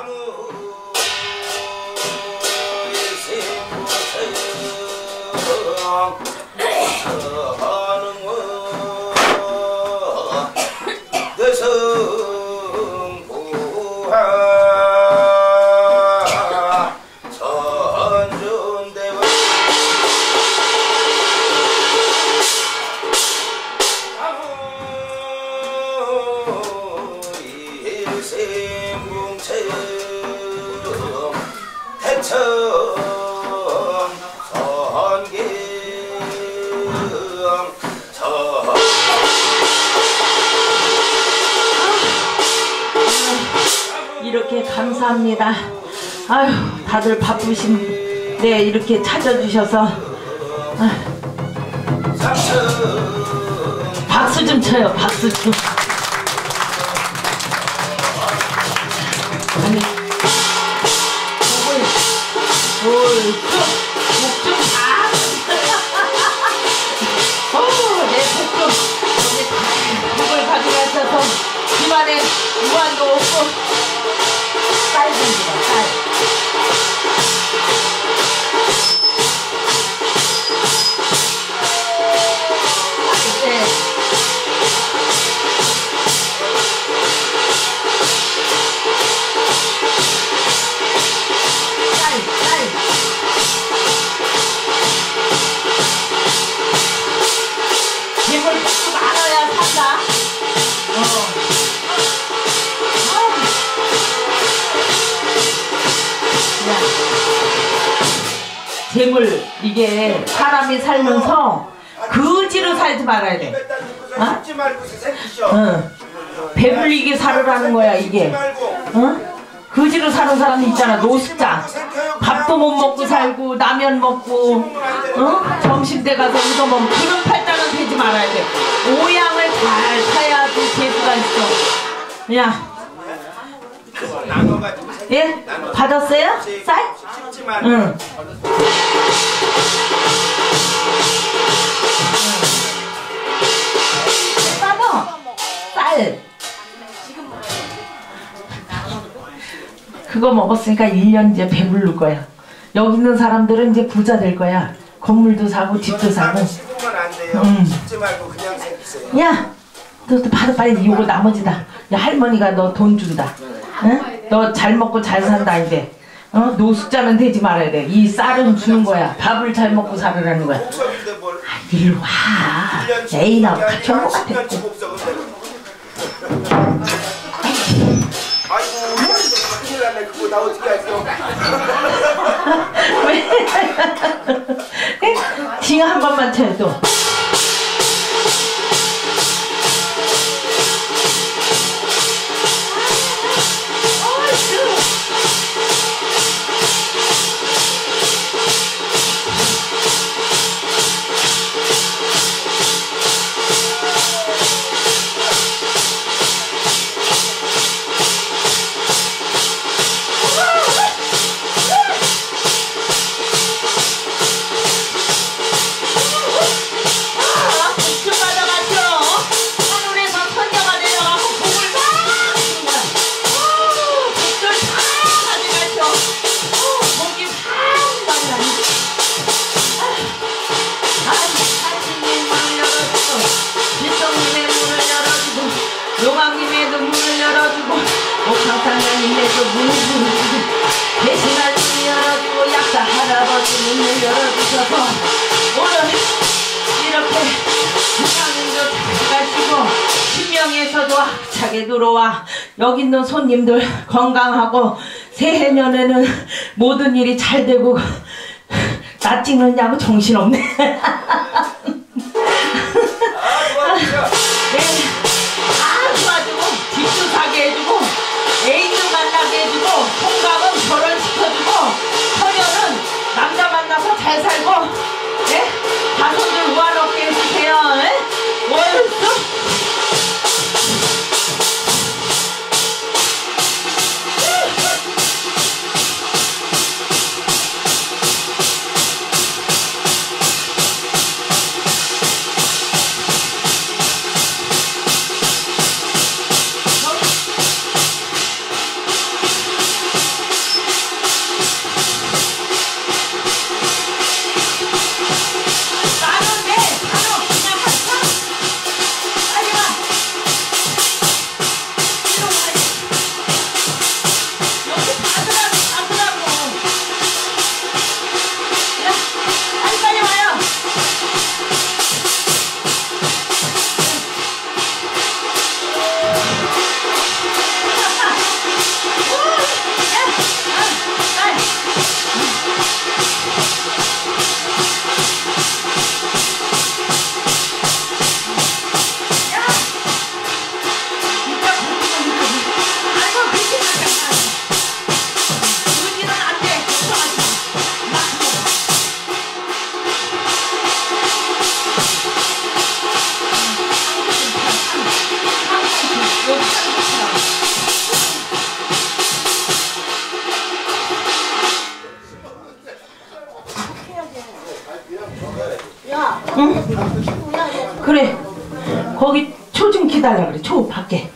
이 감사합니다. 아유, 다들 바쁘신 네 이렇게 찾아주셔서 아. 박수 좀 쳐요, 박수 좀. 재물 이게 사람이 살면서 거지로 살지 말아야 돼. 어? 죽지 말고 생기셔. 응. 배불리게 살으라는 거야 이게. 응? 거지로 사는 사람이 있잖아 노숙자. 밥도 못 먹고 살고 라면 먹고 어? 점심때 가서 이거 먹고 그런 팔자는 되지 말아야 돼. 오양을 잘 사야지 재수가 있어. 야, 예? 받았어요? 쌀? 응. 받아. 쌀. 그거 먹었으니까 1년 이제 배부를 거야. 여기 있는 사람들은 이제 부자 될 거야. 건물도 사고 집도 사고. 음. 생기세요. 야, 너, 너 받아 빨리 이거 나머지다. 야 할머니가 너 돈 준다. 응? 너잘 먹고 잘 산다 이제. 어? 노숙자는 되지 말아야 돼. 이 쌀은 주는 거야. 밥을 잘 먹고 살으라는 거야. 뭘. 이리 와. 1년 애인하고 같이 온것 같아. 10년치 복석인데. 아이고, 큰일 났네. 그거 나 어떻게 할게요? 왜? 징한 번만 쳐요 또. 문을 열어주셔서, 오늘 이렇게 부장님도 가시고 신명에서도 차게 들어와 여기 있는 손님들 건강하고 새해 년에는 모든 일이 잘 되고 나 찍느냐고 정신없네 네, 응? 그래. 거기 초 좀 기다려. 그래. 초 밖에